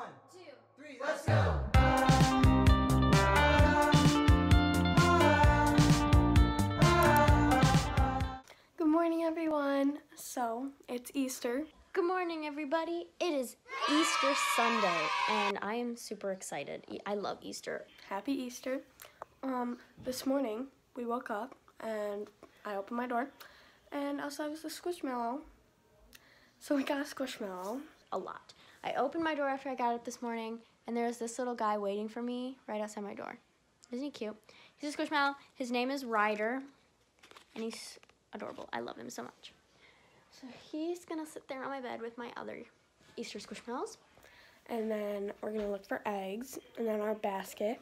One, two, three, let's go! Good morning, everyone. So, it's Easter. Good morning, everybody. It is Easter Sunday, and I am super excited. I love Easter. Happy Easter. Um, this morning, we woke up and I opened my door, and outside was a Squishmallow. So, we got a Squishmallow. A lot. I opened my door after I got up this morning, and there was this little guy waiting for me right outside my door. Isn't he cute? He's a Squishmallow. His name is Ryder, and he's adorable. I love him so much. So he's gonna sit there on my bed with my other Easter Squishmallows. And then we're gonna look for eggs, and then our basket.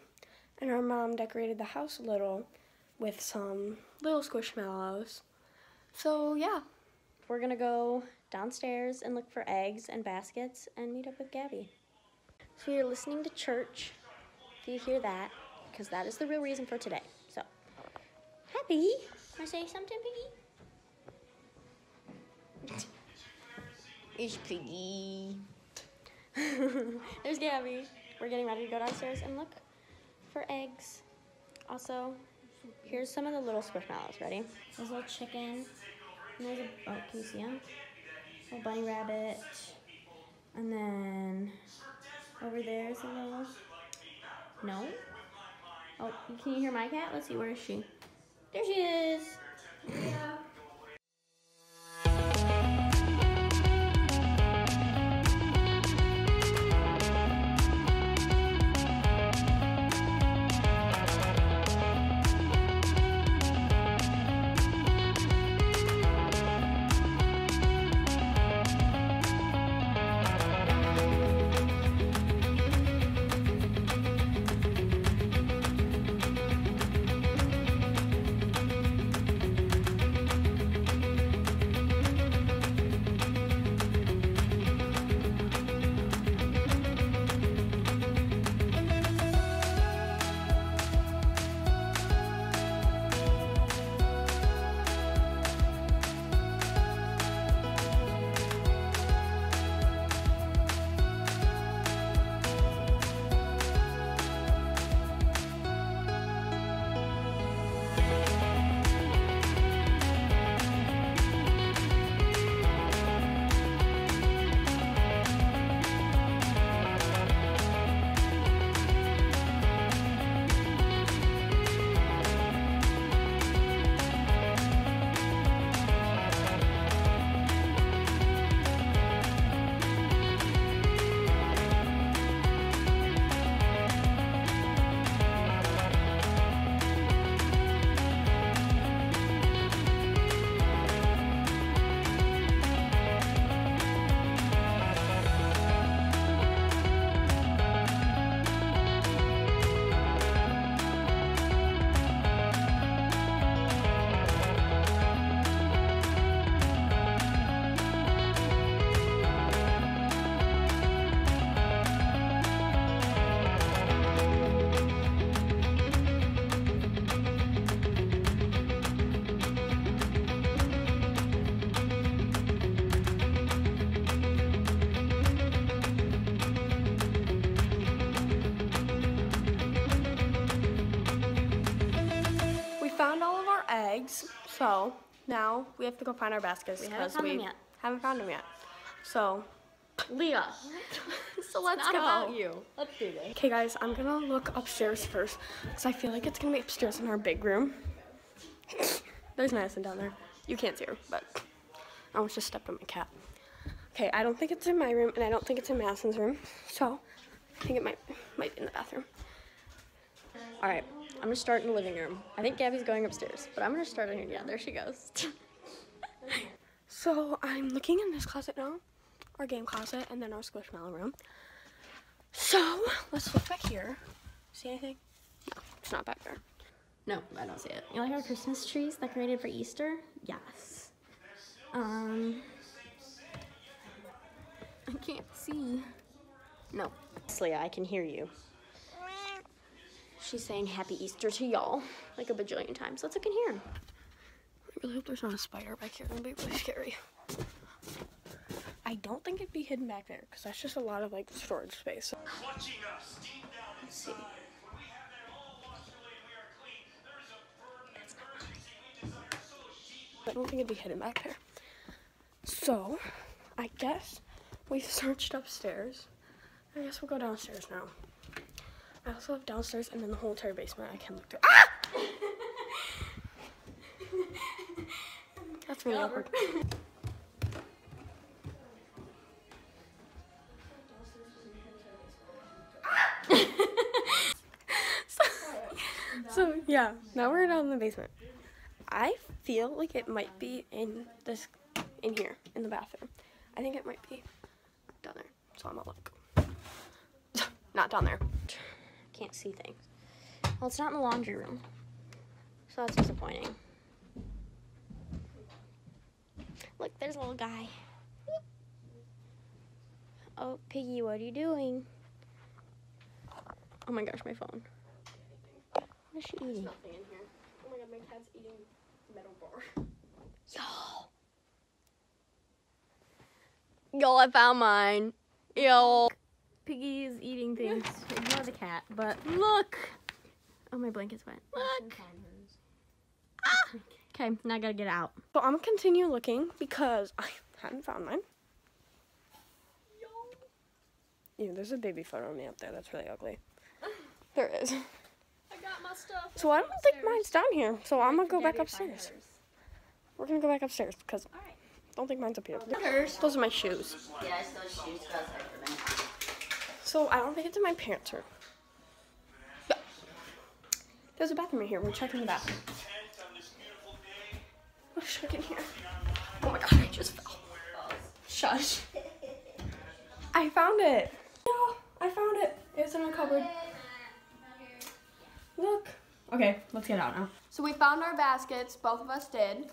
And our mom decorated the house a little with some little Squishmallows. So, yeah. We're gonna go downstairs and look for eggs and baskets and meet up with Gabby. So you're listening to church. If you hear that, because that is the real reason for today. So, happy. Wanna say something, Piggy? It's Piggy. There's Gabby. We're getting ready to go downstairs and look for eggs. Also, here's some of the little squishmallows. Ready? There's a little chicken. And there's a, oh, can you see him? Little bunny rabbit. And then over there's a little, no? Oh, can you hear my cat? Let's see, where is she? There she is. We so now we have to go find our baskets We haven't because found we them yet. haven't found them yet. So, Leah. so let's Not go. about you. Let's do this. Okay, guys, I'm gonna look upstairs first because I feel like it's gonna be upstairs in our big room. There's Madison down there. You can't see her, but I almost just stepped on my cat. Okay, I don't think it's in my room, and I don't think it's in Madison's room, so I think it might might be in the bathroom. All right, I'm gonna start in the living room. I think Gabby's going upstairs, but I'm gonna start in here. Yeah, there she goes. So I'm looking in this closet now, our game closet, and then our squishmallow room. So let's look back here. See anything? No, it's not back there. no, I don't see it. You like our Christmas trees decorated for Easter? Yes. Um, I can't see. No. Leah, I can hear you. She's saying Happy Easter to y'all like a bajillion times. Let's look in here. I really hope there's not a spider back here. That'd be really scary. I don't think it'd be hidden back there because that's just a lot of like storage space. clutching us deep down inside. When we have that all washed away and we are clean, there is a burden and urgency we desire so deeply. I don't think it'd be hidden back there. So, I guess we've searched upstairs. I guess we'll go downstairs now. I also have downstairs and then the whole entire basement I can look through. Ah! That's really awkward. so, so yeah, now we're down in the basement. I feel like it might be in this, in here, in the bathroom. I think it might be down there. So I'm gonna look. Not down there. Can't see things. Well, it's not in the laundry room. So that's disappointing. Look, there's a little guy. Oh, Piggy, what are you doing? Oh my gosh, my phone. What is she eating? Nothing in here. Oh my god, my cat's eating metal bar. Yo, I found mine. Yo. Piggy is eating things. Ignore the cat, but look. Oh, my blanket's wet. Look. Ah. Okay, now I gotta get out. So I'm gonna continue looking because I haven't found mine. Yeah, there's a baby photo of me up there. That's really ugly. There is. I got my stuff. So I don't think mine's down here. So I'm gonna go back upstairs. We're gonna go back upstairs because I don't think mine's up here. Those are my shoes. Yeah, I still shoes because I for me. So I don't think it's in my parents' room. But there's a bathroom right here. We're checking the bathroom. Tent on this beautiful day. Let's check in here. Oh my god, I just fell. Shush. I found it. No, I found it. It's in my cupboard. Look. Okay, let's get out now. So we found our baskets. Both of us did,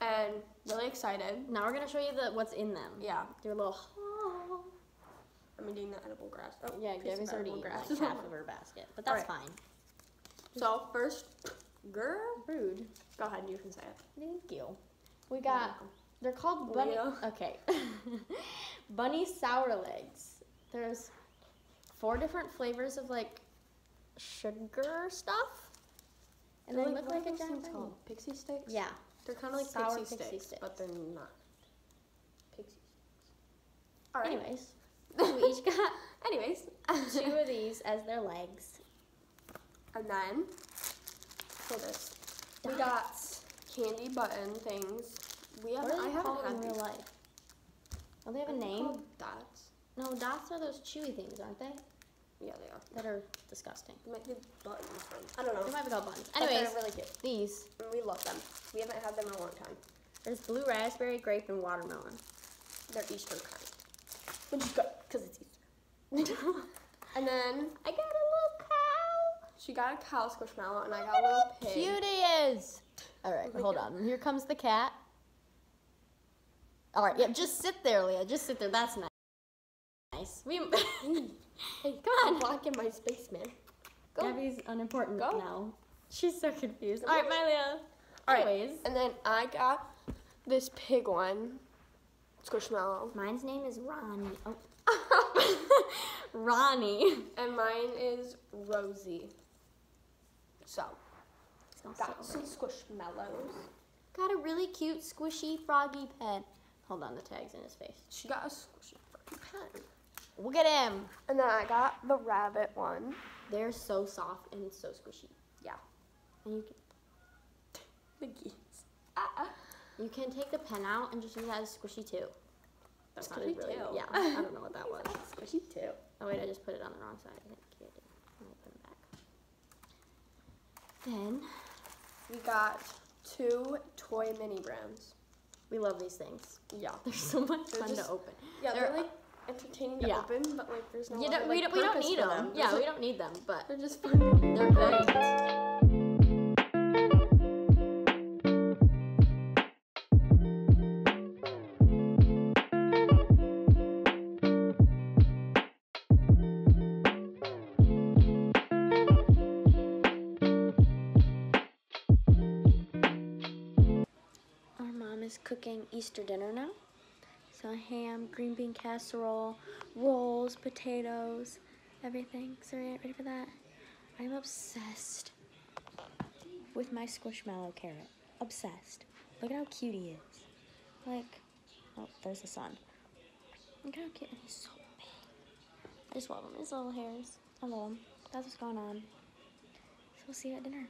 and really excited. Now we're gonna show you the what's in them. Yeah, They're little. I'm eating the edible grass. Oh, Yeah, piece of Gabby's already edible grass. like half of her basket, but that's Alright. fine. So first, girl, Rude. go ahead. You can say it. Thank you. We got. They're called bunny. Leah. Okay. bunny sour legs. There's four different flavors of like sugar stuff, and they They're look like a giant bunny. called? Pixie sticks. Yeah. they're kind of like Sour pixie, pixie sticks, sticks. but they're not. Pixie sticks. All right. Anyways, we each got Anyways, two of these as their legs. And then for this, we got candy button things. We have. What are I they haven't called had in real life? Don't they have a They're name? called Dots. No, dots are those chewy things, aren't they? Yeah, they are. That are disgusting. They might be buttons. I don't know. They might be called buns. But Anyways, they're really cute. these. And we love them. We haven't had them in a long time. There's blue raspberry, grape, and watermelon. They're Easter kind, which is good because it's Easter. and then I got a little cow. She got a cow squishmallow, and I got a little pig. Cute he is. All right, my hold God. on. Here comes the cat. All right, yeah, just sit there, Leah. Just sit there. That's nice. Nice. We. Hey, Come on. blocking my space, man. Go. Gabby's unimportant Go. now. She's so confused. All right, bye, Leah. All right. Anyways, And then I got this pig one, squishmallow, mine's name is Ronnie. Oh. Ronnie. and mine is Rosie. So got so some squishmallows. Got a really cute, squishy, froggy pen. Hold on, the tag's in his face. She got a squishy furry pen. Look at him. And then I got the rabbit one. They're so soft and so squishy. Yeah. And you can, The geese. Ah. you can take the pen out and just use that as squishy too. That's Squishy really too. Yeah, I don't know what that was. Squishy too. Oh wait, I just put it on the wrong side. I think you did. Let me put it back. Then We got two toy mini brands. we love these things. Yeah. They're so much They're fun just- to open. Yeah, they're, They're- like entertaining to Yeah. open, but like there's no You don't, we like, don't, we don't need them. them. Yeah, we don't need them, but They're just fun. they're great. Easter dinner now. So ham, green bean casserole, rolls, potatoes, everything. So you ready for that? I'm obsessed with my squishmallow carrot. Obsessed. Look at how cute he is. Like, oh, there's the sun. Look how cute. He's so big. I just love him. His little hairs. I love him. That's what's going on. So we'll see you at dinner.